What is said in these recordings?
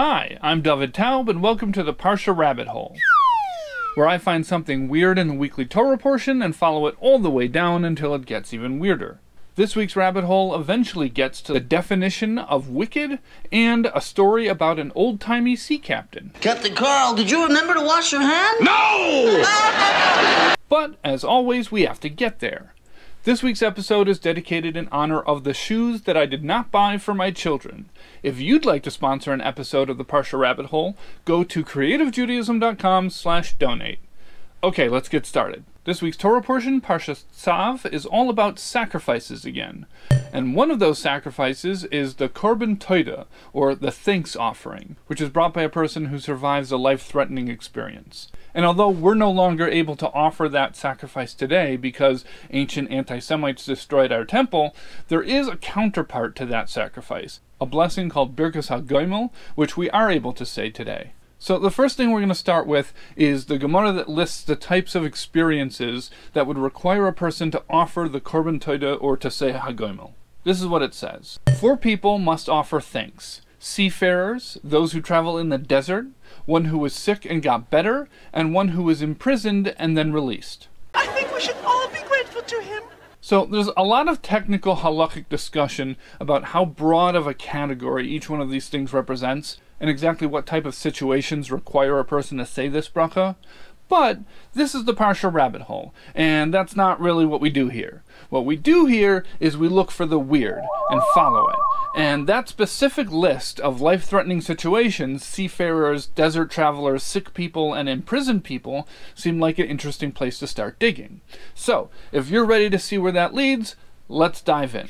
Hi, I'm David Taub, and welcome to the Parsha Rabbit Hole, where I find something weird in the weekly Torah portion and follow it all the way down until it gets even weirder. This week's rabbit hole eventually gets to the definition of wicked and a story about an old timey sea captain. Captain Carl, did you remember to wash your hands? No! But, as always, we have to get there. This week's episode is dedicated in honor of the shoes that I did not buy for my children. If you'd like to sponsor an episode of the Parsha Rabbit Hole, go to creativejudaism.com slash donate. Okay, let's get started. This week's Torah portion, Parsha Tzav, is all about sacrifices again. And one of those sacrifices is the Korban Toida, or the thanks offering, which is brought by a person who survives a life threatening experience. And although we're no longer able to offer that sacrifice today because ancient anti Semites destroyed our temple, there is a counterpart to that sacrifice, a blessing called Birkas HaGoimel, which we are able to say today. So the first thing we're going to start with is the Gemara that lists the types of experiences that would require a person to offer the Korban Toida or to say Hagoimel. This is what it says. Four people must offer thanks. Seafarers, those who travel in the desert, one who was sick and got better, and one who was imprisoned and then released. I think we should all be grateful to him. So there's a lot of technical halachic discussion about how broad of a category each one of these things represents and exactly what type of situations require a person to say this bracha. But this is the Parsha rabbit hole, and that's not really what we do here. What we do here is we look for the weird and follow it. And that specific list of life threatening situations seafarers, desert travelers, sick people, and imprisoned people seem like an interesting place to start digging. So, if you're ready to see where that leads, let's dive in.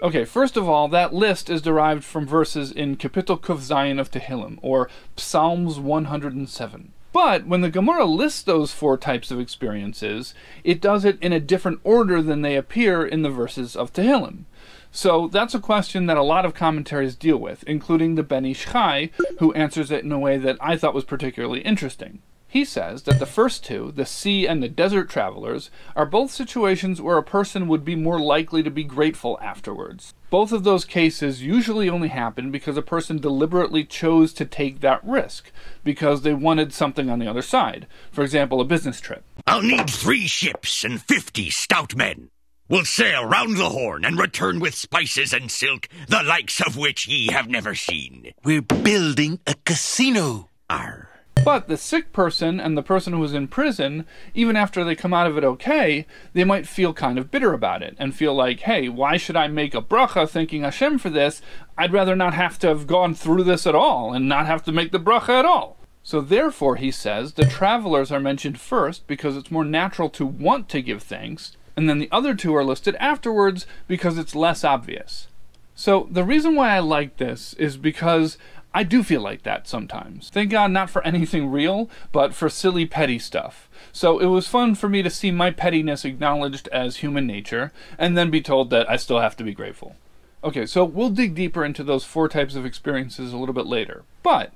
Okay, first of all, that list is derived from verses in Kapitel Kuf Zayin of Tehillim, or Psalms 107. But when the Gemara lists those four types of experiences, it does it in a different order than they appear in the verses of Tehillim. So that's a question that a lot of commentaries deal with, including the Ben Ish Chai, who answers it in a way that I thought was particularly interesting. He says that the first two, the sea and the desert travelers, are both situations where a person would be more likely to be grateful afterwards. Both of those cases usually only happen because a person deliberately chose to take that risk, because they wanted something on the other side. For example, a business trip. I'll need three ships and fifty stout men. We'll sail round the Horn and return with spices and silk, the likes of which ye have never seen. We're building a casino. Arr. But the sick person and the person who is in prison, even after they come out of it okay, they might feel kind of bitter about it and feel like, hey, why should I make a bracha thanking Hashem for this? I'd rather not have to have gone through this at all and not have to make the bracha at all. So therefore, he says, the travelers are mentioned first because it's more natural to want to give thanks, and then the other two are listed afterwards because it's less obvious. So the reason why I like this is because I do feel like that sometimes. Thank God not for anything real, but for silly petty stuff. So it was fun for me to see my pettiness acknowledged as human nature, and then be told that I still have to be grateful. Okay, so we'll dig deeper into those four types of experiences a little bit later. But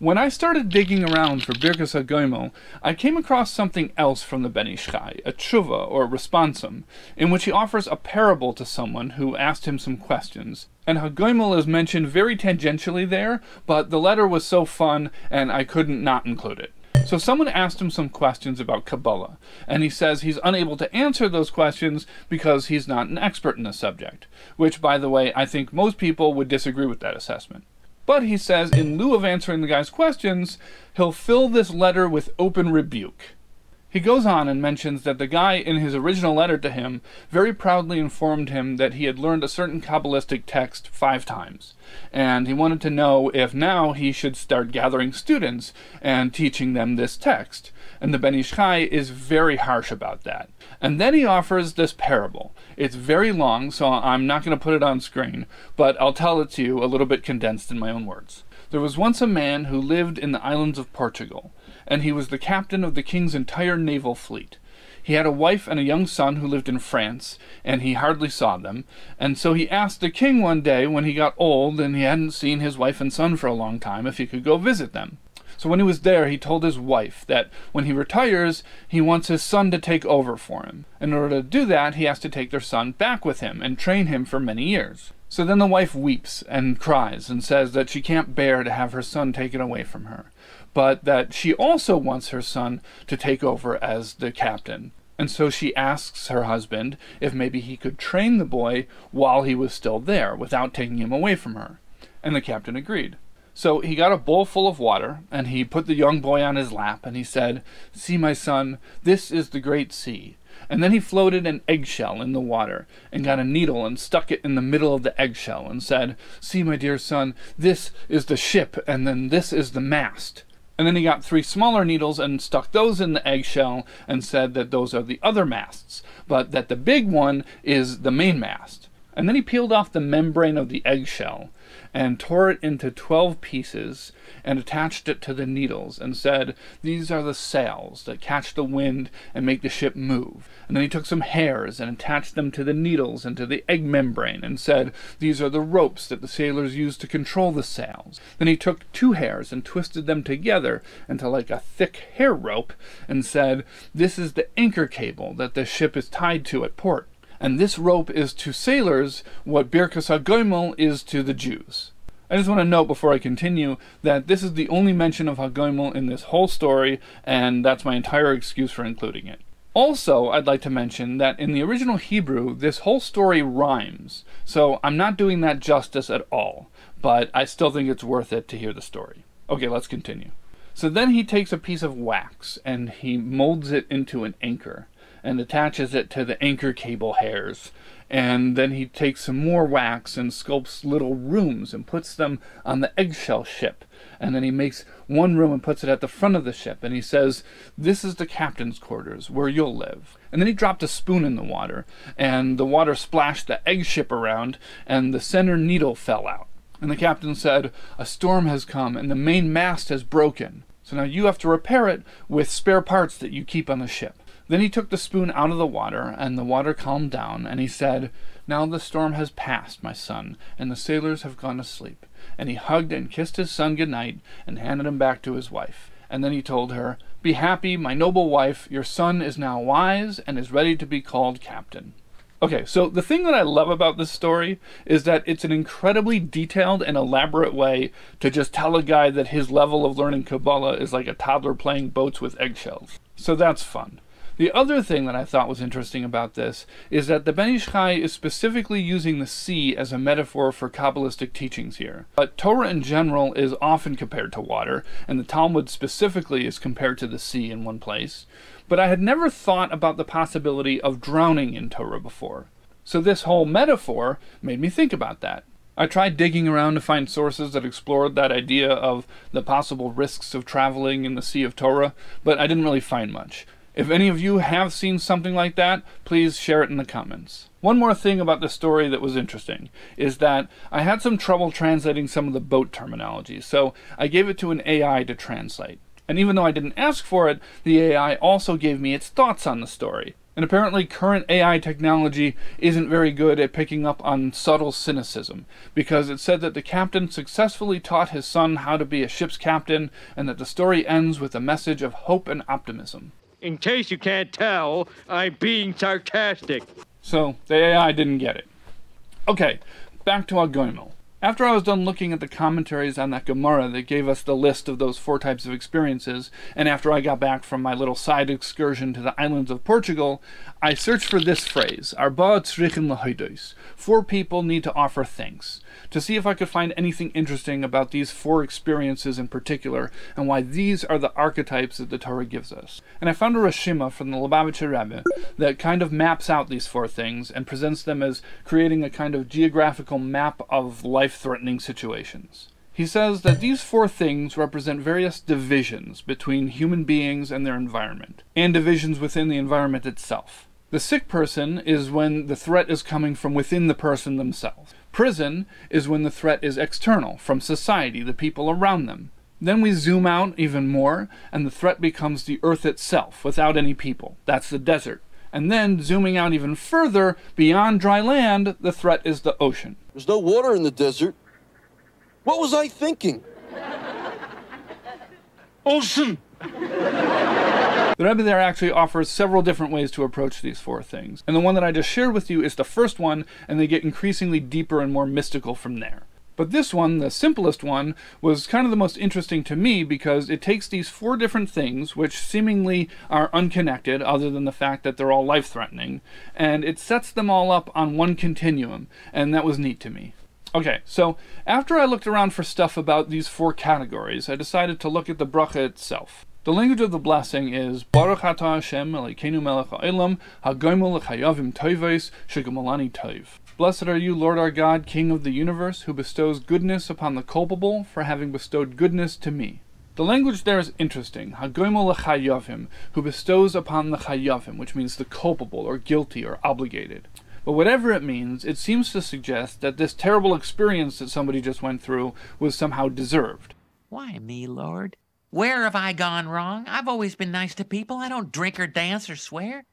when I started digging around for Birkas HaGoimel, I came across something else from the Ben Ish Chai, a tshuva or responsum, in which he offers a parable to someone who asked him some questions. And HaGoimel is mentioned very tangentially there, but the letter was so fun and I couldn't not include it. So someone asked him some questions about Kabbalah, and he says he's unable to answer those questions because he's not an expert in the subject, which, by the way, I think most people would disagree with that assessment. But he says, in lieu of answering the guy's questions, he'll fill this letter with open rebuke. He goes on and mentions that the guy in his original letter to him very proudly informed him that he had learned a certain Kabbalistic text five times, and he wanted to know if now he should start gathering students and teaching them this text. And the Ben Ish Chai is very harsh about that. And then he offers this parable. It's very long, so I'm not going to put it on screen, but I'll tell it to you a little bit condensed in my own words. There was once a man who lived in the islands of Portugal and he was the captain of the king's entire naval fleet. He had a wife and a young son who lived in France, and he hardly saw them, and so he asked the king one day when he got old and he hadn't seen his wife and son for a long time if he could go visit them. So when he was there, he told his wife that when he retires, he wants his son to take over for him. In order to do that, he has to take their son back with him and train him for many years. So then the wife weeps and cries and says that she can't bear to have her son taken away from her, but that she also wants her son to take over as the captain. And so she asks her husband if maybe he could train the boy while he was still there without taking him away from her. And the captain agreed. So he got a bowl full of water, and he put the young boy on his lap, and he said, See, my son, this is the great sea. And then he floated an eggshell in the water, and got a needle and stuck it in the middle of the eggshell, and said, See, my dear son, this is the ship, and then this is the mast. And then he got three smaller needles and stuck those in the eggshell and said that those are the other masts, but that the big one is the main mast. And then he peeled off the membrane of the eggshell and tore it into twelve pieces and attached it to the needles and said, These are the sails that catch the wind and make the ship move. And then he took some hairs and attached them to the needles and to the egg membrane and said, These are the ropes that the sailors use to control the sails. Then he took two hairs and twisted them together into like a thick hair rope and said, This is the anchor cable that the ship is tied to at port and this rope is to sailors what Birkas HaGoimel is to the Jews. I just want to note before I continue that this is the only mention of HaGoimel in this whole story, and that's my entire excuse for including it. Also, I'd like to mention that in the original Hebrew, this whole story rhymes, so I'm not doing that justice at all, but I still think it's worth it to hear the story. Okay, let's continue. So then he takes a piece of wax and he molds it into an anchor and attaches it to the anchor cable hairs. And then he takes some more wax and sculpts little rooms and puts them on the eggshell ship. And then he makes one room and puts it at the front of the ship. And he says, This is the captain's quarters where you'll live. And then he dropped a spoon in the water, and the water splashed the egg ship around, and the center needle fell out. And the captain said, A storm has come, and the main mast has broken. So now you have to repair it with spare parts that you keep on the ship. Then he took the spoon out of the water, and the water calmed down, and he said, Now the storm has passed, my son, and the sailors have gone to sleep. And he hugged and kissed his son good night, and handed him back to his wife. And then he told her, Be happy, my noble wife, your son is now wise, and is ready to be called captain. Okay, so the thing that I love about this story is that it's an incredibly detailed and elaborate way to just tell a guy that his level of learning Kabbalah is like a toddler playing boats with eggshells. So that's fun. The other thing that I thought was interesting about this is that the Ben Ish Chai is specifically using the sea as a metaphor for Kabbalistic teachings here. But Torah in general is often compared to water, and the Talmud specifically is compared to the sea in one place. But I had never thought about the possibility of drowning in Torah before. So this whole metaphor made me think about that. I tried digging around to find sources that explored that idea of the possible risks of traveling in the Sea of Torah, but I didn't really find much. If any of you have seen something like that, please share it in the comments. One more thing about the story that was interesting is that I had some trouble translating some of the boat terminology, so I gave it to an AI to translate. And even though I didn't ask for it, the AI also gave me its thoughts on the story. And apparently, current AI technology isn't very good at picking up on subtle cynicism, because it said that the captain successfully taught his son how to be a ship's captain, and that the story ends with a message of hope and optimism. In case you can't tell, I'm being sarcastic. So the AI didn't get it. Okay, back to our HaGoimel. After I was done looking at the commentaries on that Gemara that gave us the list of those four types of experiences, and after I got back from my little side excursion to the islands of Portugal, I searched for this phrase, Arba tzrichen lahodos. Four people need to offer thanks, to see if I could find anything interesting about these four experiences in particular, and why these are the archetypes that the Torah gives us. And I found a Rashima from the Lubavitcher Rebbe that kind of maps out these four things and presents them as creating a kind of geographical map of life life threatening situations. He says that these four things represent various divisions between human beings and their environment, and divisions within the environment itself. The sick person is when the threat is coming from within the person themselves. Prison is when the threat is external, from society, the people around them. Then we zoom out even more, and the threat becomes the earth itself, without any people. That's the desert. And then, zooming out even further, beyond dry land, the threat is the ocean. There's no water in the desert. What was I thinking? Ocean! The Rebbe there actually offers several different ways to approach these four things, and the one that I just shared with you is the first one, and they get increasingly deeper and more mystical from there. But this one, the simplest one, was kind of the most interesting to me because it takes these four different things, which seemingly are unconnected, other than the fact that they're all life threatening, and it sets them all up on one continuum, and that was neat to me. Okay, so after I looked around for stuff about these four categories, I decided to look at the bracha itself. The language of the blessing is Baruch Atah Hashem Elokeinu Melech Ha'olam Hagoimel L'Chayavim Toivos Shegamalani Tov. Blessed are you, Lord our God, King of the universe, who bestows goodness upon the culpable for having bestowed goodness to me. The language there is interesting. Hagoimel L'Chayavim, who bestows upon the Chayavim, which means the culpable or guilty or obligated. But whatever it means, it seems to suggest that this terrible experience that somebody just went through was somehow deserved. Why me, Lord? Where have I gone wrong? I've always been nice to people. I don't drink or dance or swear.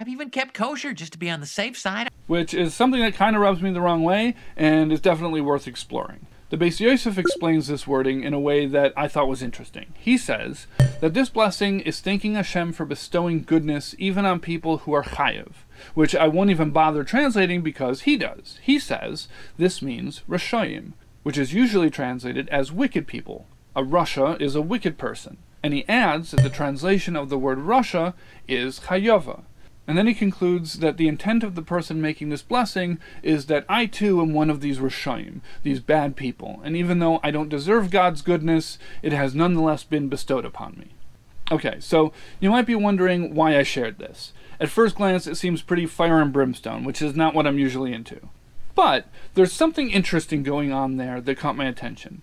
I've even kept kosher just to be on the safe side. Which is something that kind of rubs me the wrong way and is definitely worth exploring. The Beis Yosef explains this wording in a way that I thought was interesting. He says that this blessing is thanking Hashem for bestowing goodness even on people who are chayiv, which I won't even bother translating because he does. He says this means Rashayim, which is usually translated as wicked people, a rasha is a wicked person. And he adds that the translation of the word rasha is chayava. And then he concludes that the intent of the person making this blessing is that I too am one of these Rishayim, these bad people, and even though I don't deserve God's goodness, it has nonetheless been bestowed upon me. Okay, so you might be wondering why I shared this. At first glance, it seems pretty fire and brimstone, which is not what I'm usually into. But there's something interesting going on there that caught my attention.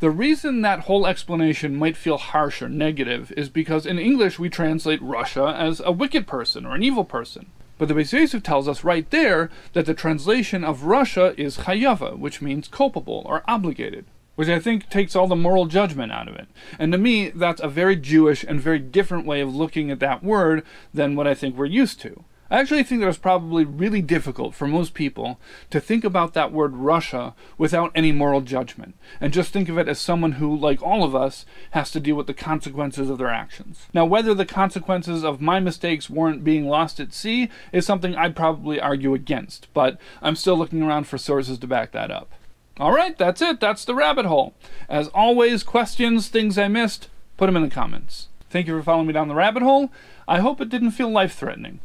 The reason that whole explanation might feel harsh or negative is because in English we translate rasha as a wicked person or an evil person. But the Yosef tells us right there that the translation of rasha is chayava, which means culpable or obligated, which I think takes all the moral judgment out of it. And to me, that's a very Jewish and very different way of looking at that word than what I think we're used to. I actually think that it's probably really difficult for most people to think about that word rasha without any moral judgment, and just think of it as someone who, like all of us, has to deal with the consequences of their actions. Now, whether the consequences of my mistakes warrant being lost at sea is something I'd probably argue against, but I'm still looking around for sources to back that up. Alright, that's it. That's the rabbit hole. As always, questions, things I missed, put them in the comments. Thank you for following me down the rabbit hole. I hope it didn't feel life threatening.